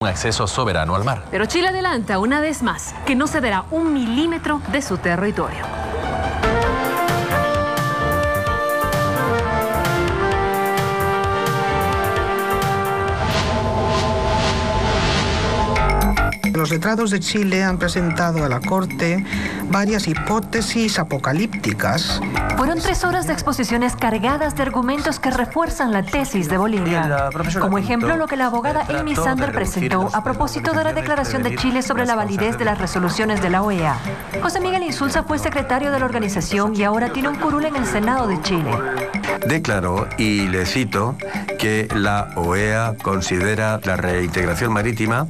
un acceso soberano al mar. Pero Chile adelanta una vez más que no cederá un milímetro de su territorio. Los letrados de Chile han presentado a la Corte varias hipótesis apocalípticas. Fueron tres horas de exposiciones cargadas de argumentos que refuerzan la tesis de Bolivia. Como ejemplo, lo que la abogada Amy Sander presentó a propósito de la declaración de Chile sobre la validez de las resoluciones de la OEA. José Miguel Insulza fue secretario de la organización y ahora tiene un curul en el Senado de Chile. Declaró, y le cito, que la OEA considera la reintegración marítima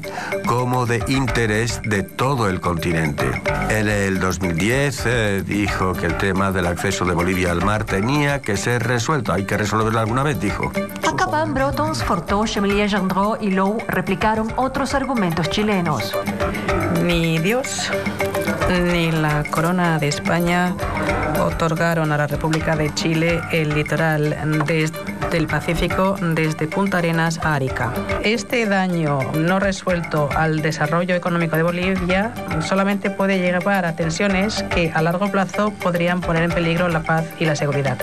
como de interés de todo el continente. En el 2010 eh, dijo que el tema del acceso de Bolivia al mar tenía que ser resuelto. Hay que resolverlo alguna vez, dijo. Acabán, Brotons, Fortó, Chemelier Gendreau y Lowe replicaron otros argumentos chilenos. Ni Dios ni la corona de España otorgaron a la República de Chile el litoral desde el Pacífico desde Punta Arenas a Arica. Este daño no resuelto al desarrollo económico de Bolivia solamente puede llevar a tensiones que a largo plazo podrían poner en peligro la paz y la seguridad.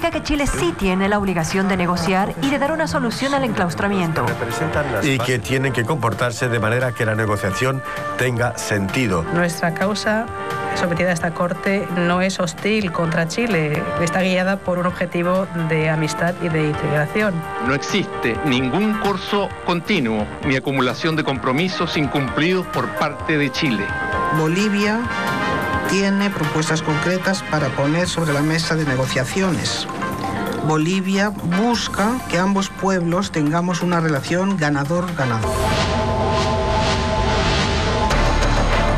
Que Chile sí tiene la obligación de negociar y de dar una solución al enclaustramiento. Y que tienen que comportarse de manera que la negociación tenga sentido. Nuestra causa sometida a esta corte no es hostil contra Chile, está guiada por un objetivo de amistad y de integración. No existe ningún curso continuo ni acumulación de compromisos incumplidos por parte de Chile. Bolivia tiene propuestas concretas para poner sobre la mesa de negociaciones. Bolivia busca que ambos pueblos tengamos una relación ganador-ganador.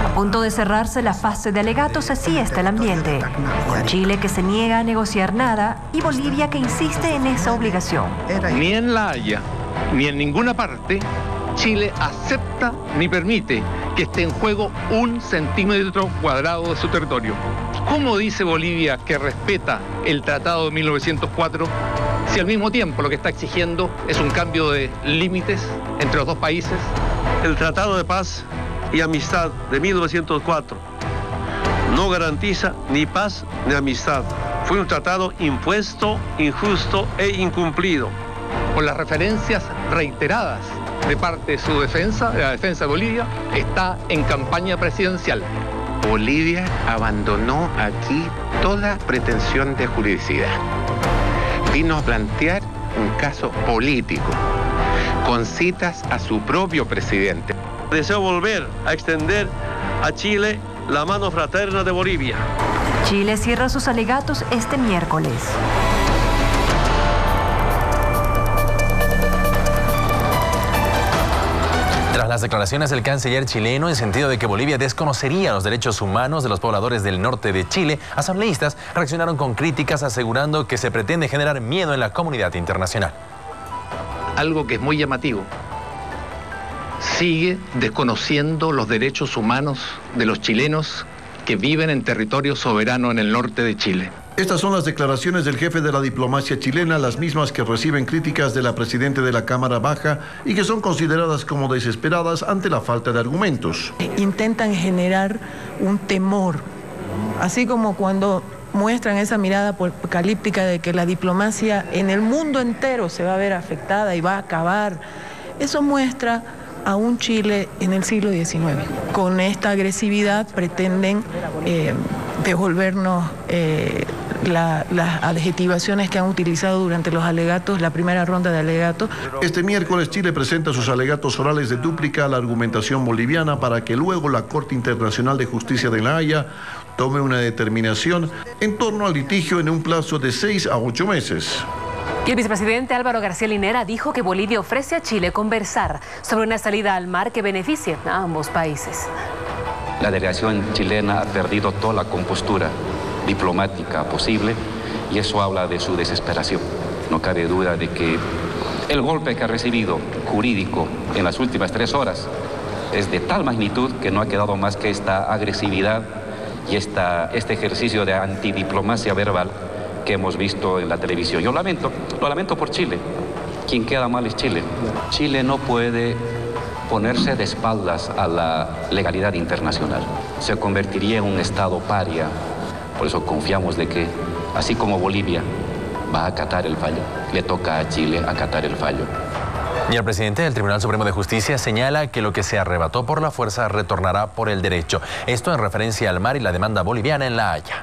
A punto de cerrarse la fase de alegatos, así está el ambiente. Con Chile que se niega a negociar nada y Bolivia que insiste en esa obligación. Ni en La Haya, ni en ninguna parte, Chile acepta ni permite que esté en juego un centímetro cuadrado de su territorio. ¿Cómo dice Bolivia que respeta el Tratado de 1904 si al mismo tiempo lo que está exigiendo es un cambio de límites entre los dos países? El Tratado de Paz y Amistad de 1904 no garantiza ni paz ni amistad. Fue un tratado impuesto, injusto e incumplido. Con las referencias reiteradas de parte de su defensa, de la defensa de Bolivia, está en campaña presidencial. Bolivia abandonó aquí toda pretensión de juridicidad. Vino a plantear un caso político, con citas a su propio presidente. Deseo volver a extender a Chile la mano fraterna de Bolivia. Chile cierra sus alegatos este miércoles. Las declaraciones del canciller chileno en sentido de que Bolivia desconocería los derechos humanos de los pobladores del norte de Chile, asambleístas reaccionaron con críticas asegurando que se pretende generar miedo en la comunidad internacional. Algo que es muy llamativo. Sigue desconociendo los derechos humanos de los chilenos que viven en territorio soberano en el norte de Chile. Estas son las declaraciones del jefe de la diplomacia chilena, las mismas que reciben críticas de la presidenta de la Cámara Baja y que son consideradas como desesperadas ante la falta de argumentos. Intentan generar un temor, así como cuando muestran esa mirada apocalíptica de que la diplomacia en el mundo entero se va a ver afectada y va a acabar. Eso muestra a un Chile en el siglo XIX. Con esta agresividad pretenden eh, devolvernos eh, la, las adjetivaciones que han utilizado durante los alegatos, la primera ronda de alegatos. Este miércoles Chile presenta sus alegatos orales de dúplica a la argumentación boliviana para que luego la Corte Internacional de Justicia de La Haya tome una determinación en torno al litigio en un plazo de seis a ocho meses. Y el vicepresidente Álvaro García Linera dijo que Bolivia ofrece a Chile conversar sobre una salida al mar que beneficie a ambos países. La delegación chilena ha perdido toda la compostura diplomática posible y eso habla de su desesperación. No cabe duda de que el golpe que ha recibido jurídico en las últimas tres horas es de tal magnitud que no ha quedado más que esta agresividad y esta, este ejercicio de antidiplomacia verbal que hemos visto en la televisión. Yo lamento, lo lamento por Chile. Quien queda mal es Chile. Chile no puede ponerse de espaldas a la legalidad internacional. Se convertiría en un Estado paria. Por eso confiamos de que, así como Bolivia va a acatar el fallo, le toca a Chile acatar el fallo. Y el presidente del Tribunal Supremo de Justicia señala que lo que se arrebató por la fuerza retornará por el derecho. Esto en referencia al mar y la demanda boliviana en La Haya.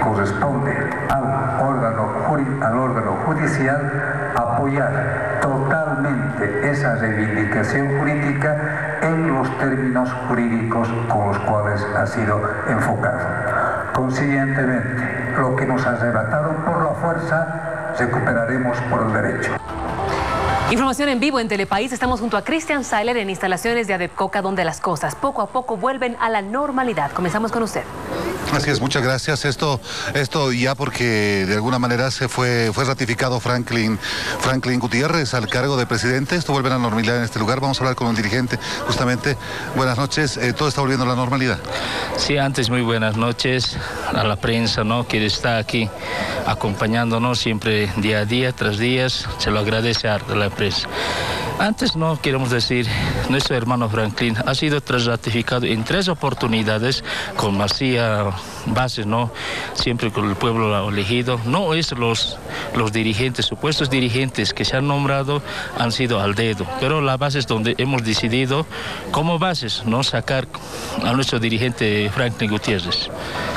Corresponde al órgano, al órgano judicial apoyar totalmente esa reivindicación jurídica en los términos jurídicos con los cuales ha sido enfocado. Consiguientemente, lo que nos arrebataron por la fuerza, recuperaremos por el derecho. Información en vivo en Telepaís. Estamos junto a Christian Seiler en instalaciones de Adepcoca, donde las cosas poco a poco vuelven a la normalidad. Comenzamos con usted. Así es, muchas gracias. Esto, esto ya porque de alguna manera se fue, fue ratificado Franklin, Franklin Gutiérrez al cargo de presidente. Esto vuelve a la normalidad en este lugar. Vamos a hablar con un dirigente justamente. Buenas noches. Eh, todo está volviendo a la normalidad. Sí, antes muy buenas noches a la prensa, ¿no? Que está aquí acompañándonos siempre día a día, tras días. Se lo agradece a la empresa. Antes no queremos decir, nuestro hermano Franklin ha sido ratificado en tres oportunidades con Macía bases, ¿no? Siempre con el pueblo elegido. No es los, los dirigentes, supuestos dirigentes que se han nombrado han sido al dedo, pero la base es donde hemos decidido como bases, ¿no? Sacar a nuestro dirigente Franklin Gutiérrez.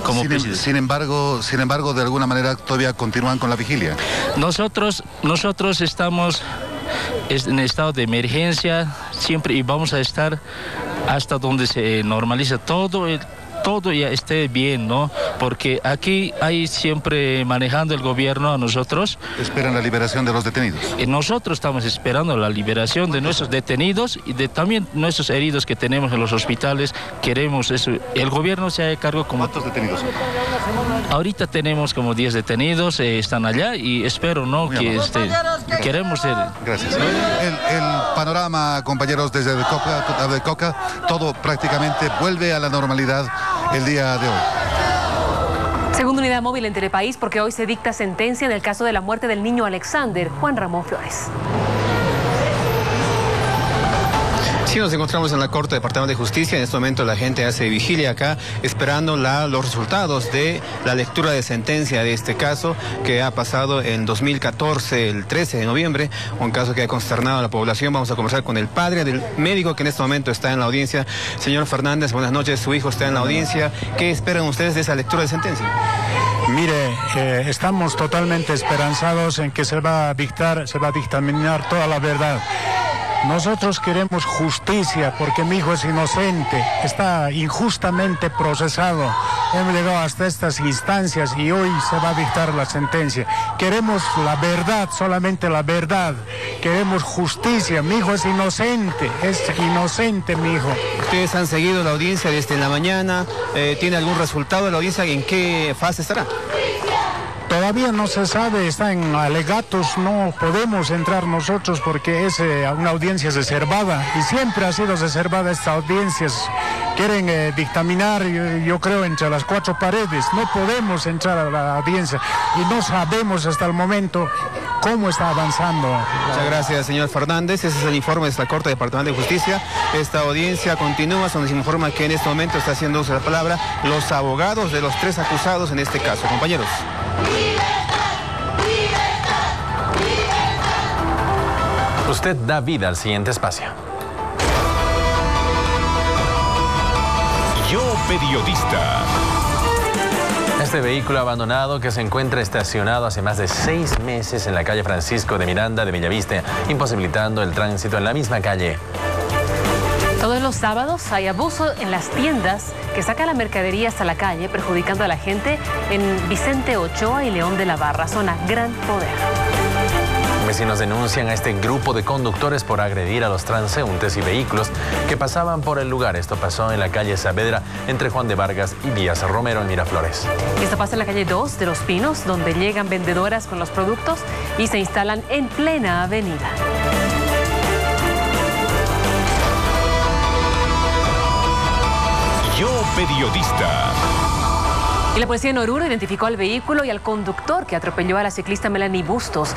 Como sin, em, sin, embargo, sin embargo, de alguna manera todavía continúan con la vigilia. Nosotros, nosotros estamos en estado de emergencia siempre y vamos a estar hasta donde se normaliza todo el todo ya esté bien, ¿no? Porque aquí hay siempre manejando el gobierno a nosotros. Esperan la liberación de los detenidos. Y nosotros estamos esperando la liberación de nuestros detenidos y de también nuestros heridos que tenemos en los hospitales. Queremos eso. El gobierno se hace cargo como... ¿Cuántos detenidos? Ahorita tenemos como 10 detenidos, eh, están allá y espero, ¿no? que este, queremos ser... Gracias. El, panorama, compañeros, desde de Coca, de Coca, todo prácticamente vuelve a la normalidad el día de hoy. Segunda unidad móvil en Telepaís porque hoy se dicta sentencia en el caso de la muerte del niño Alexander Juan Ramón Flores. Sí, nos encontramos en la Corte Departamento de Justicia. En este momento la gente hace vigilia acá esperando los resultados de la lectura de sentencia de este caso que ha pasado en 2014, el 13 de noviembre. Un caso que ha consternado a la población. Vamos a conversar con el padre del médico que en este momento está en la audiencia. Señor Fernández, buenas noches. Su hijo está en la audiencia. ¿Qué esperan ustedes de esa lectura de sentencia? Mire, eh, estamos totalmente esperanzados en que se va a dictar, se va a dictaminar toda la verdad. Nosotros queremos justicia porque mi hijo es inocente, está injustamente procesado. Hemos llegado hasta estas instancias y hoy se va a dictar la sentencia. Queremos la verdad, solamente la verdad. Queremos justicia. Mi hijo es inocente, es inocente mi hijo. Ustedes han seguido la audiencia desde la mañana. Eh, ¿Tiene algún resultado de la audiencia? ¿En qué fase estará? Todavía no se sabe, está en alegatos, no podemos entrar nosotros porque es eh, una audiencia reservada y siempre ha sido reservada esta audiencia. Quieren eh, dictaminar, yo, creo, entre las cuatro paredes. No podemos entrar a la audiencia y no sabemos hasta el momento cómo está avanzando. Muchas gracias, señor Fernández. Ese es el informe de la Corte Departamento de Justicia. Esta audiencia continúa, se informa que en este momento está haciendo uso de la palabra los abogados de los tres acusados en este caso. Compañeros. Usted da vida al siguiente espacio. Yo periodista. Este vehículo abandonado que se encuentra estacionado hace más de seis meses en la calle Francisco de Miranda de Bellavista, imposibilitando el tránsito en la misma calle. Todos los sábados hay abuso en las tiendas que saca la mercadería hasta la calle, perjudicando a la gente en Vicente Ochoa y León de la Barra, zona Gran Poder. Vecinos denuncian a este grupo de conductores por agredir a los transeúntes y vehículos que pasaban por el lugar. Esto pasó en la calle Saavedra entre Juan de Vargas y Díaz Romero en Miraflores. Esto pasa en la calle 2 de Los Pinos, donde llegan vendedoras con los productos y se instalan en plena avenida. Yo periodista. Y la policía en Oruro identificó al vehículo y al conductor que atropelló a la ciclista Melanie Bustos.